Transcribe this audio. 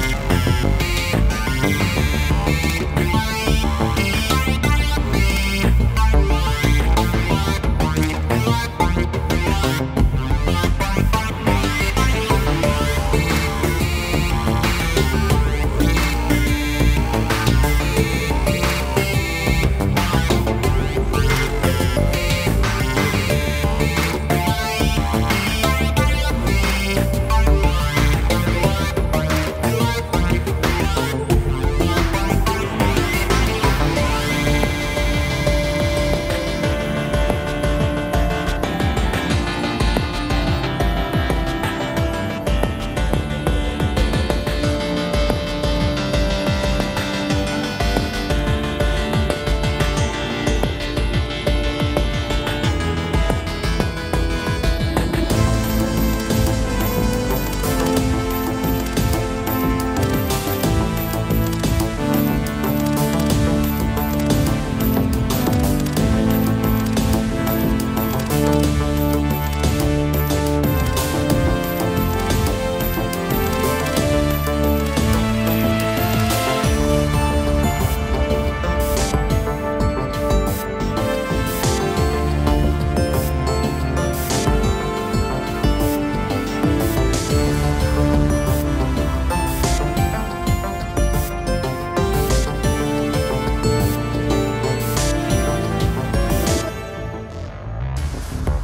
you